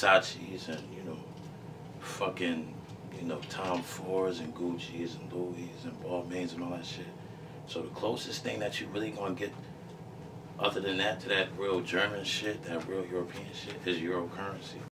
Versace's and you know, fucking, you know, Tom Fords and Gucci's and Louis and Balmains and all that shit. So the closest thing that you really gonna get, other than that, to that real German shit, that real European shit, is Euro currency.